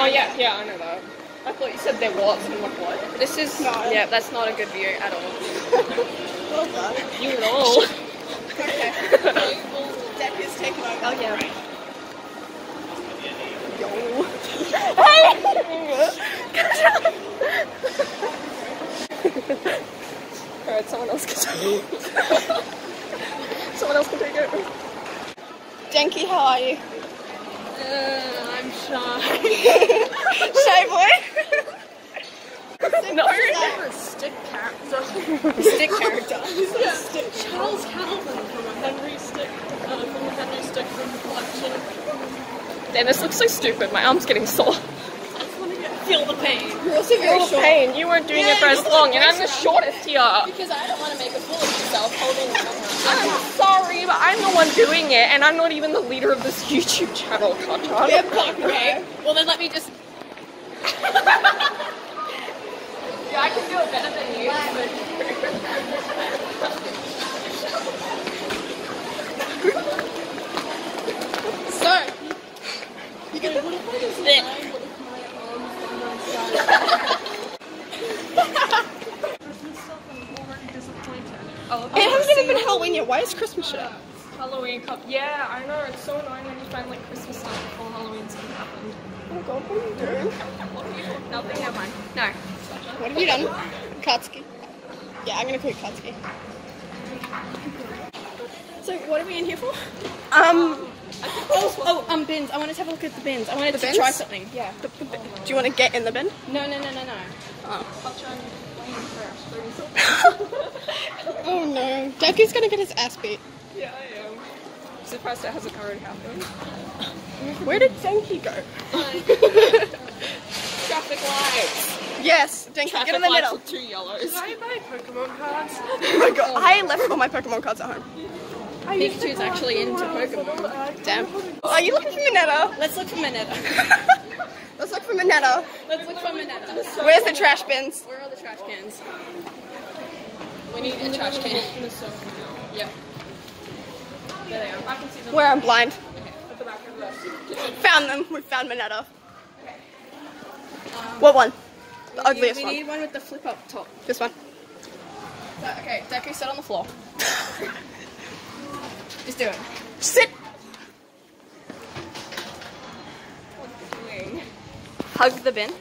Oh yeah, yeah, I know that. I thought you said there was, and what? This is, no. yeah, that's not a good view at all. well done. You at all. okay. Deck is taken over. Oh yeah. Yo. hey! Alright, someone else can take it. someone else can take it. Denki, how are you? Uh, I'm shy. Shy boy? no. Stick character. Stick character. Charles Calvin from a Henry Stick, uh, from the Henry Stick from the collection. Damn, this looks so stupid. My arm's getting sore. I just want to get, feel the pain. You're also very short. pain. You weren't doing Yeah, it for as long, and I'm the shortest here. Because I don't want to make a fool of myself holding the camera. I'm sorry, but I'm the one doing it, and I'm not even the leader of this YouTube channel, Kacchan. Yeah, fuck, Okay. Well, then let me just. Yeah, I can do it better than you. So, you get the It hasn't even been Halloween yet. Why is Christmas shit? Halloween cup. Yeah, I know. It's so annoying when you find like Christmas stuff before Halloween's even happened. Oh god, what are you doing? What are you? Nothing. Never mind. No. What have you done? Katsuki. Yeah, I'm gonna cook Katsuki. So, what are we in here for? Um, Oh, oh, um, bins. I wanted to have a look at the bins. I wanted The to bins? try something. Yeah. the, the, bin- do you want to get in the bin? No, no, no, no, no. Oh Oh, no. Deku's gonna get his ass beat. Yeah, I am. Surprised it hasn't already happened. Where did Denki go? Traffic lights. yes, Denki, Traffic get in the lights middle. with two yellows. I buy Pokemon cards. Oh my god, I left all my Pokemon cards at home. Pikachu's actually into Pokemon. Damn. Are you looking for Minetta? Let's look for Minetta. Let's look for Minetta. Let's look for Minetta. Where's the trash bins? Where are the trash cans? We need a trash can. Yep. There they are. I can see them Where I'm blind. at the back of the rest. Found them. We found Minetta. What one? The We ugliest need, we one. need one with the flip up top. This one. Okay, Deku, sit on the floor. Just do it. Sit. Hug the bin.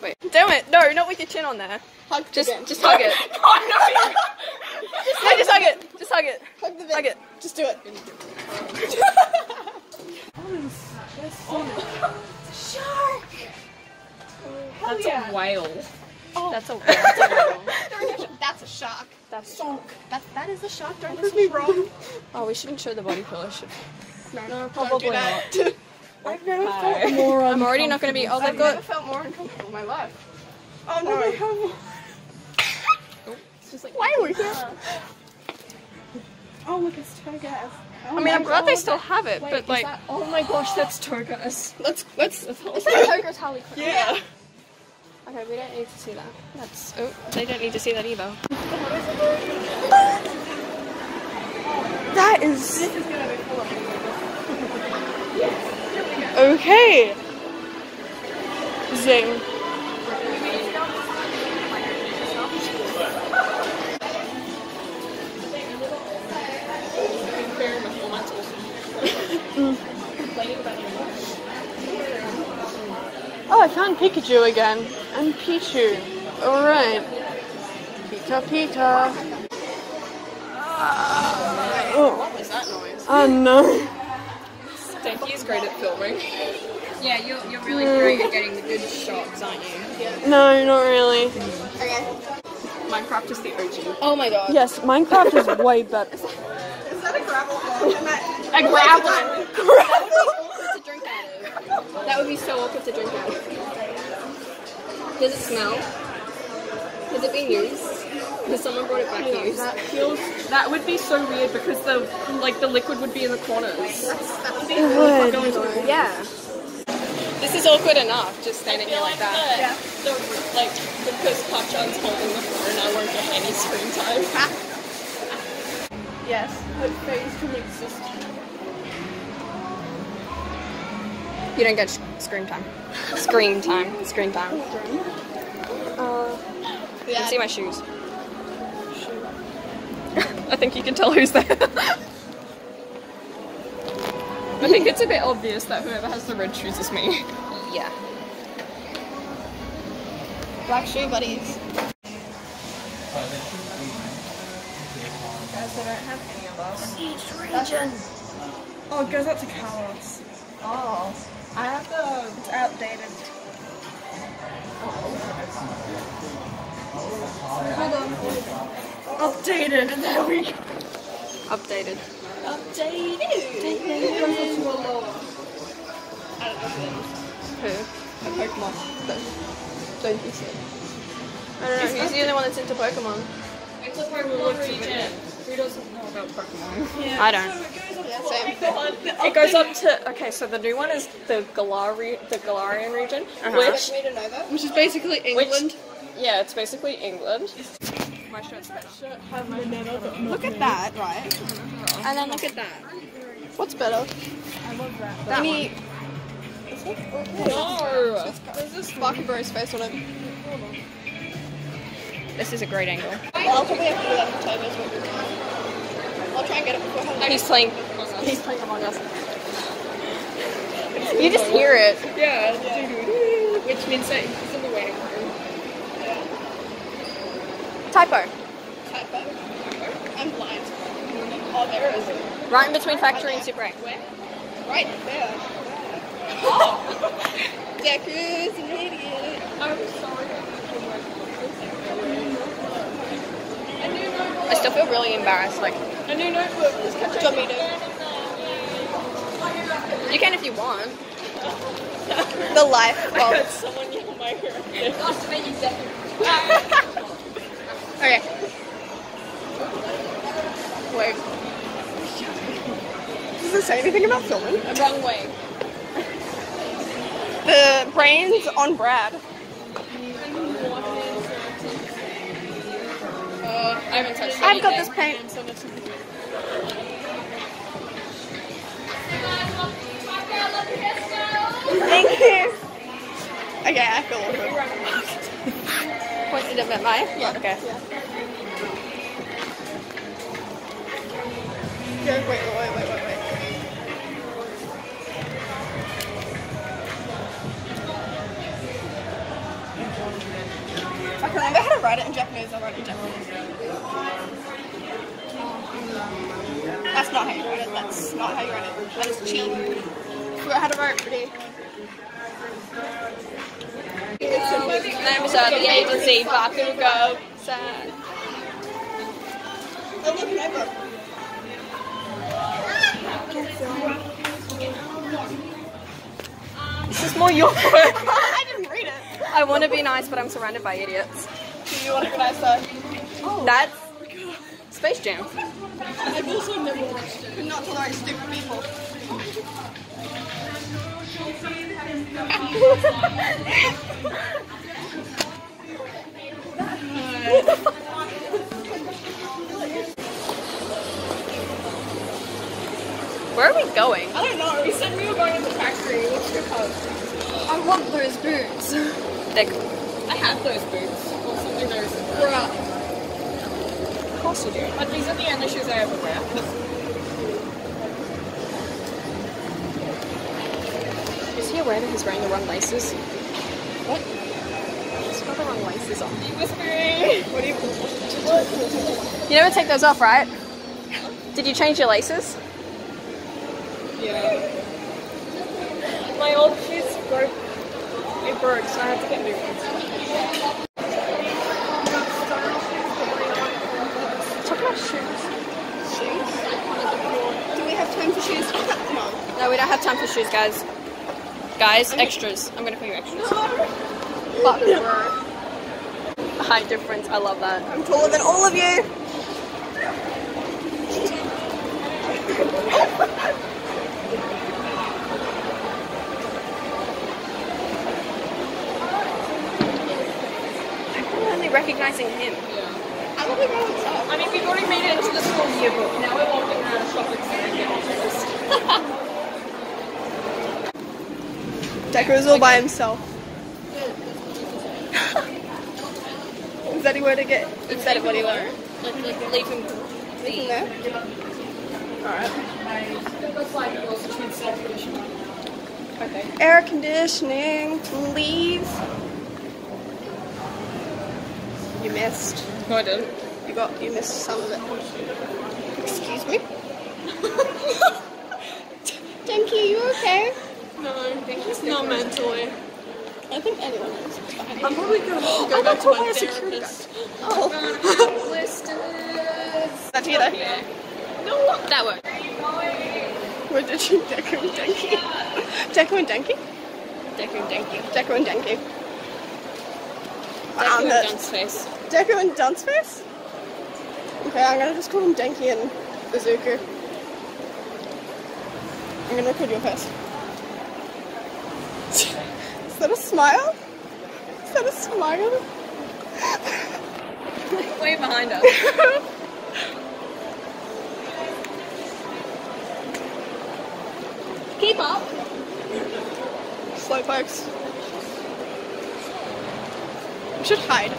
Wait. Damn it. No, not with your chin on there. Hug the Just, bin. just hug it. No, just hug it. Just hug it. hug the bin. Hug it. Just do it. That's a whale. Oh. That's a, whale. that's a whale. That's a shark. That's That, that is a shark. Don't prove me wrong. Oh, we shouldn't show the body pillow, should we? No, no, probably don't do that. I've never felt More I'm already not going to be. Oh, I've they've never felt more uncomfortable in my life. Oh no. Oh, Why are we here? Oh look, it's Togas. Oh I mean, I'm glad they still have it, but like, oh my gosh, that's Togas. Let's let's. Is that Toga's Harley Quinn? Yeah. Okay, we don't need to see that. That's. Oh, they don't need to see that either. That is. Okay. Zing. Oh, I found Pikachu again. And Pichu. Alright. Pita Pita. Ah, oh. What was that noise? Oh no. Denki is great at filming. Yeah, you're, you're really mm. great at getting the good shots, aren't you? No, not really. Minecraft is the OG. Oh my god. Yes, Minecraft is way better. Is that, is that a gravel. to drink out of. That would be so awkward to drink out of. Does it smell? Has it been used? Has someone brought it back used? That feels. That would be so weird because the like the liquid would be in the corners. It would. Yeah. This is awkward enough, just standing here feel like that. Yeah. The, like, because Kacchan's holding the phone, I won't get any screen time. Yes, but phase can exist. You don't get sh- screen time. Screen time. Screen time. Uh, you can see my shoes. I think you can tell who's there. I think it's a bit obvious that whoever has the red shoes is me. Yeah. Black shoe buddies. Guys, they don't have any of us. Oh, it goes up to Kalos. Oh. I have the. It's outdated. Oh. Hold on. Updated. And there we go. Updated. Who? Pokemon. Don't you see? I don't know. Who's the only one that's into Pokemon? It's a Pokemon region. Who doesn't know about Pokemon? Yeah. I don't. It goes up to okay. So the new one is the Galari, the Galarian region, Uh-huh. which Which is basically England. yeah, it's basically England. My shirt's better. Look at that, right? And then look at that. What's better? I love That Any. one. No, There's this Sparky Bros face on it. This is a great angle. I'll probably have to do that for but I'll try and get it before I He's playing. He's playing Among Us. You just hear it. yeah, which means that he's in the waiting room. Typo. Typo. I'm blind. Oh, there is it. Right in between factory and Super 8. Right there. Oh! Deku's an idiot. I'm sorry. I still feel really embarrassed. Like, A new notebook. Is Do you to? you can if you want. The life I heard someone yell my hair. Okay. Wait. Does it say anything about filming? Wrong way. The brains on Brad. Uh, I haven't touched I've got this paint. Thank you. Okay, I feel awkward. Pointed up at my. Yeah. Okay. Yeah, wait, wait, wait, wait, wait. I can remember how to write it in Japanese, I'll write it in Japanese. That's not how you write it. That's not how you write it. That is cheat. Forgot how to write ready. Names of the agency, Bakugo. Oh, notebook. This is more your work. I didn't read it. I want to be nice, but I'm surrounded by idiots. Do you want to be nice though? Oh. That's Space Jam. I've also never watched it. Not to the right stupid people. Where are we going? I don't know. We said we were going to the factory. What's your code? I want those boots. Dick. I have those boots. Or something very similar. Bruh. Of course you do. But these are the only shoes I ever wear. he aware that he's wearing the wrong laces? What? He's got the wrong laces on. Whispering. What do you? You never take those off, right? Did you change your laces? Yeah. My old shoes broke. It broke, so I had to get new ones. Talk about shoes. Shoes? Do we have time for shoes? Come on. No, we don't have time for shoes, guys. Guys, extras. I'm gonna call you extras. Fuck, bro. High difference, I love that. I'm taller than all of you! I'm only recognizing him. Yeah. I, I mean, we've already made it into the school yearbook. Now we're walking around a shopping center. Deku's all by himself. Is that where to get? Is that what he learned? Like, like leave him there? Alright. That's like girls between self-conditioning. Okay. Air conditioning, please. You missed. No, I didn't. You got. You missed some of it. Excuse me. Denki, you okay? No, not mentally. I think anyone is. I'm probably gonna go I oh, back got to my by a security therapist. Oh. That's you there. No. That worked. Where did you Deco and Denki? Deco and Denki? Deku and Denki. Deco and Denki. Deku um, and that's- Dunce face. Deku and Dunceface? Okay, I'm gonna just call him Denki and Izuku. I'm gonna record your face. Is that a smile? Is that a smile? Way behind us. Keep up. Slowpokes. We should hide.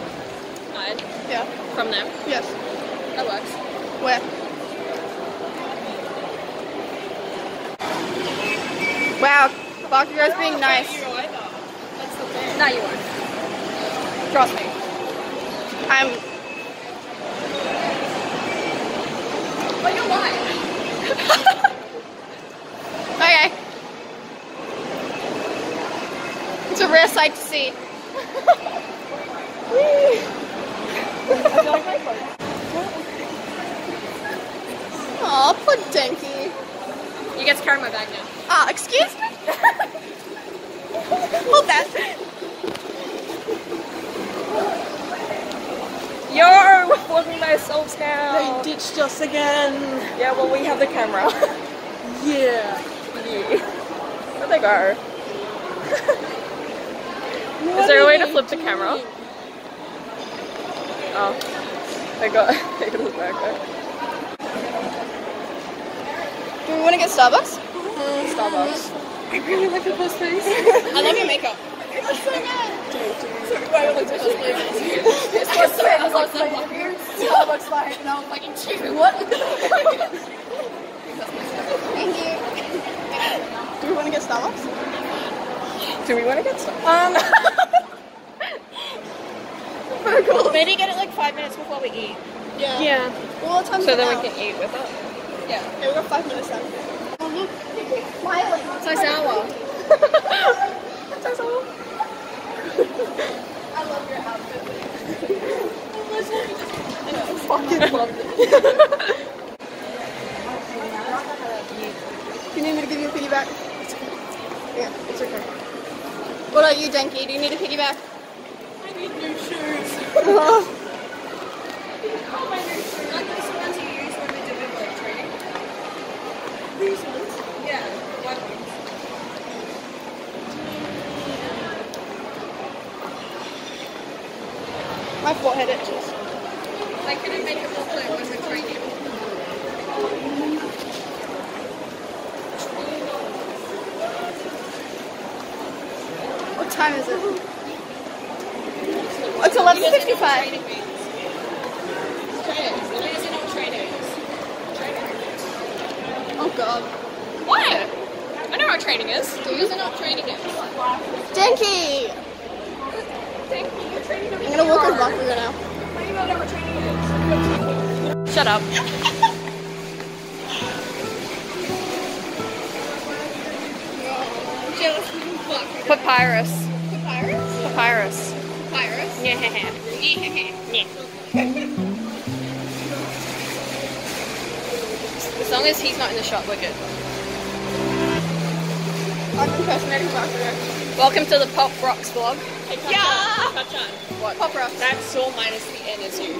Hide Yeah. from them. Yes. That works. Where? Wow, Bakugo's being nice. No, you won't. Trust me. I'm. But you're lying. Okay. It's a rare sight to see. Aw, Denki. You get to carry my bag now. Ah, excuse me? Hold that. Yo, we're vlogging ourselves now. They ditched us again. Yeah, well, we have the camera. Yeah. yeah. Where'd they go? Is there a way to flip the camera? Oh. They got, they got his back there. Do we want to get Starbucks? Uh-huh. Starbucks. I really like the post face. I love your makeup. Starbucks line, and I was like, what? Thank you. Do we want to get Starbucks? Do we want to get Starbucks? Um. cool. Maybe get it like five minutes before we eat. Yeah. yeah. Well, what time So then now? we can eat with it. Yeah, Okay, we got five minutes then. Oh. Smiling. So. I love your outfit. fucking love it. Can you need me to give you a piggyback? Yeah, it's okay. What about you, Denki? Do you need a piggyback? I need new shoes. Oh. I call my new shoes. Like those ones you use when we do like training. These ones. Yeah, white ones. My forehead itches. They couldn't make it look like when we're training. What time is it? It's 11.55. Oh god. What? I know what training is. Do you know what training is? Denki! I'm gonna walk with Bakugo now. Shut up. Papyrus. Papyrus? Papyrus. Papyrus? Yeah. Yeah. As long as he's not in the shot, we're good. I'm impersonating Bakugo. Welcome to the Pop Rocks vlog. Yeah. What? Pop Rocks. That's so minus the N is you.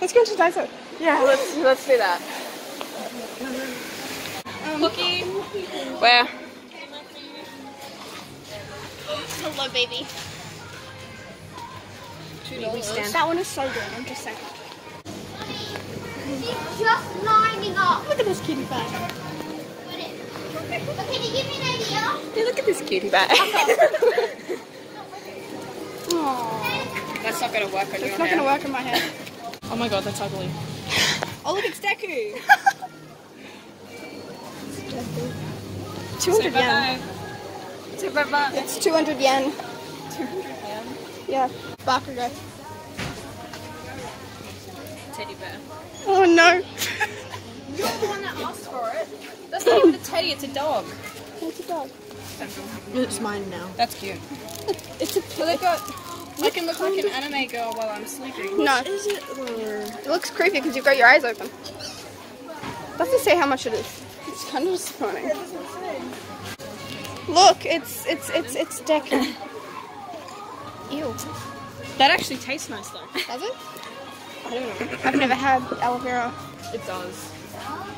Let's go to Daiso. Yeah, let's let's do that. Um, Cookie. Where? Hello, baby. We stand. That one is so good. I'm just saying. She's just lining up. Look at this kitty bag. But can you give me an idea? Hey, look at this cutie bag. Aww. That's not gonna work on It's your not hair. gonna work in my head. Oh my god, that's ugly. Oh, look, it's Deku. 200 yen. Say bye bye. It's 200 yen. Yeah, Bakugo. Teddy bear. Oh no. You're the one that asked for it. That's not even a teddy, it's a dog. It's a dog. It's mine now. That's cute. It's a So they got. I can look like an anime girl while I'm sleeping. No. Is it? It looks creepy because you've got your eyes open. Doesn't say how much it is. It's kind of disappointing. Look, it's it's it's it's Deku. Ew. That actually tastes nice though. Does it? I don't know. I've never had aloe vera. It does.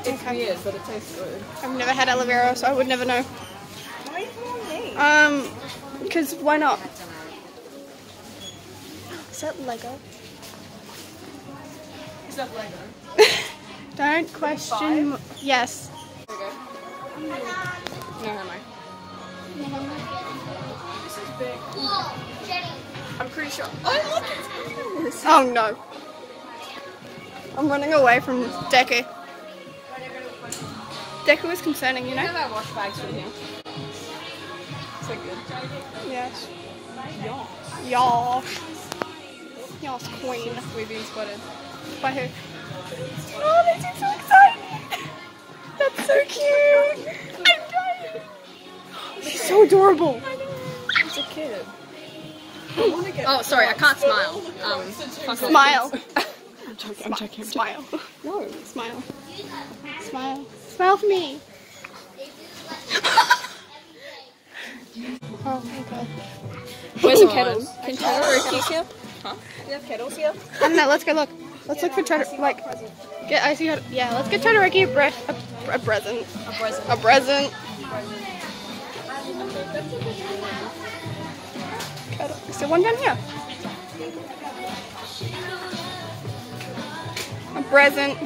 It's Okay. weird, but it tastes good. I've never had aloe vera, so I would never know. Why are you calling me? Um, because why not? Is that Lego? Is that Lego? Don't question. Yes. There we go. No, am I? Look, Jenny. I'm pretty sure. Oh, look, it's Oh no. I'm running away from Deku. Deku is concerning, you You know? have our wash bags from here. So good. Yes. Yosh. Yosh queen. We've been spotted. By who? Oh, this is so exciting! That's so cute! I'm dying! She's so adorable! It's a kid. Oh, sorry, I can't smile. Um. Smile. I'm joking. I'm joking. Smile. No. Smile. Smile. Smile for me. oh my god. Where's the kettles? Can Todoroki's here? Huh? Do you have kettles here? I don't know, let's go look. Let's look for Todoroki. Like, get, I see yeah, let's get Todoroki a, bre- a, a present. A present. A present. Keto- Is there one down here? A present.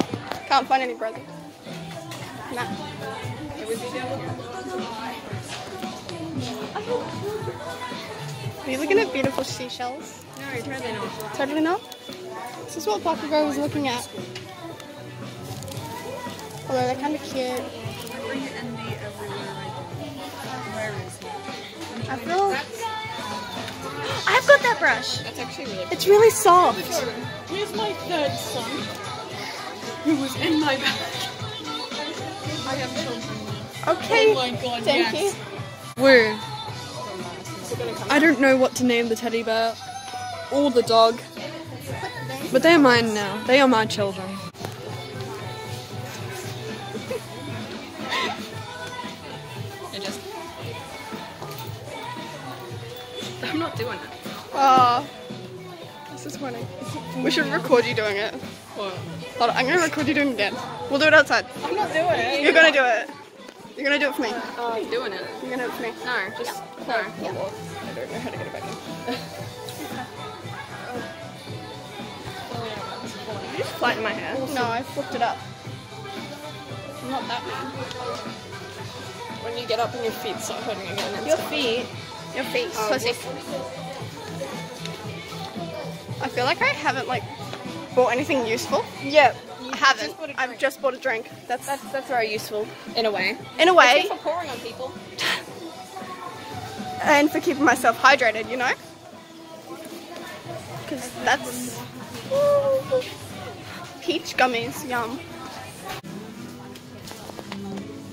Can't find any present. Nah. Are you looking at beautiful seashells? No, totally not. Totally not. This is what Bakugo was looking at. Although they're kind of cute. I feel. Got that brush. That's actually really It's really soft. Here's my third son, who was in my bag. I have children. Okay. Oh my god, Thank yes. you. Woo. I don't know what to name the teddy bear or the dog, but they're mine now. They are my children. I'm not doing it. Oh. This is funny. We should record you doing it. What? Hold on, I'm gonna record you doing it again. We'll do it outside. I'm not doing it. You're gonna do it. You're gonna do it for me. Oh, I'm doing it. You're gonna do it for me. No, just no. I don't know how to get it back in. You just flatten my hair. No, I flipped it up. I'm not that mean. When you get up and your feet start hurting again. Your fine. feet. Your feet. Oh, Pussy. I feel like I haven't like bought anything useful. Yeah. I haven't. I've just bought a drink. That's That's that's very useful in a way. in a way, Good for pouring on people. and for keeping myself hydrated. You know. Because that's peach gummies. Yum.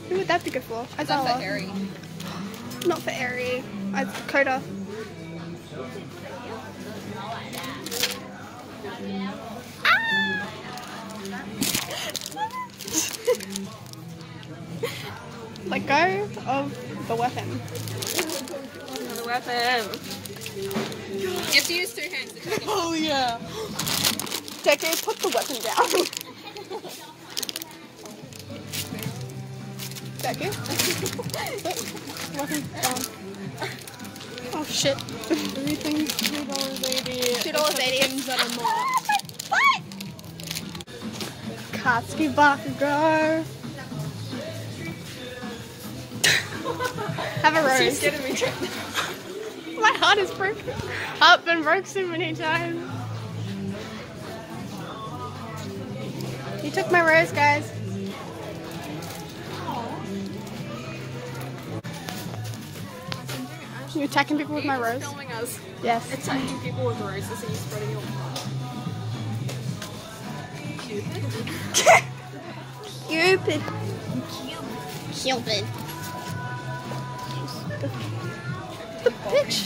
Who would that be good for? Is that for. Harry? Not for Airy. I Coda. Ah! Let go of the weapon. Another weapon. You have to use two hands. to take it. Oh yeah. Deku, put the weapon down. Deku? weapon down. Oh shit. Everything's two dollars eighty. $2.80. at a mall. What? Katsuki Bakugo. Have a rose. getting me My heart is broken. Heart been broke so many times. You took my rose, guys. You attacking people with my rose? Filming us. Yes. Attacking people with roses and you spreading your Cupid. Cupid. The bitch.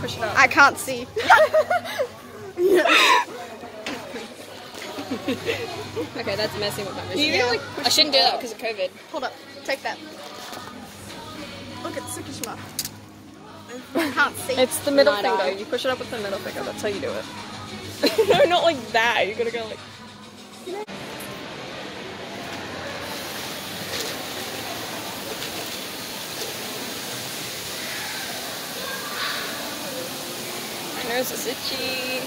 Push it up. I can't see. Okay, that's messing with my You vision. need to, like, I shouldn't do that because of COVID. Hold up. Take that. Look at Tsukishima. I can't see. It's the middle Not finger. I. You push it up with the middle finger. That's how you do it. no, not like that. You gotta go like. My nose is itchy.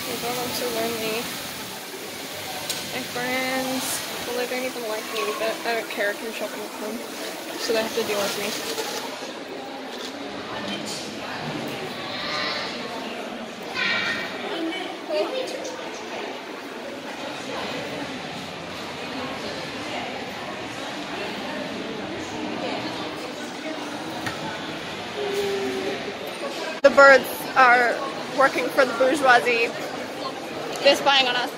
Oh my god, I'm so lonely. My friends, well, they don't even like me, but I don't care. I can shopping with them, so they have to deal with me. The birds are working for the bourgeoisie. They're spying on us.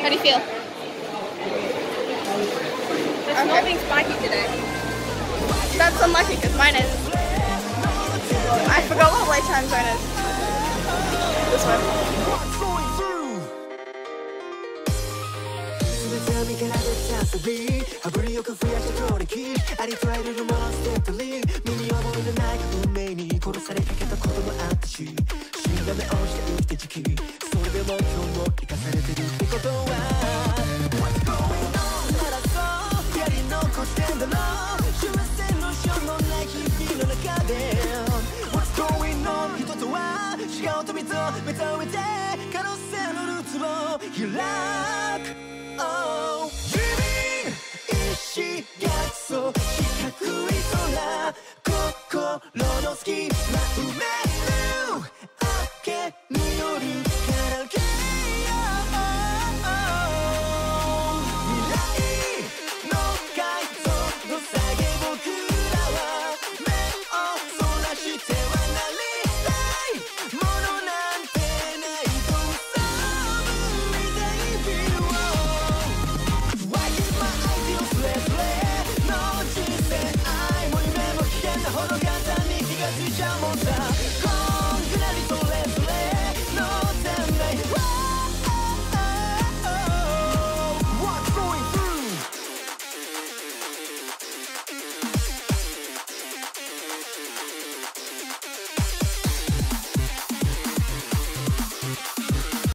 How do you feel? It's not being spiky today that's unlucky because mine is. I forgot what lifetime mine is. This one. What's going on? 人とは違うと認めた上で可能性のルーツを開く Oh 地味意志逆走四角い空心の隙間埋め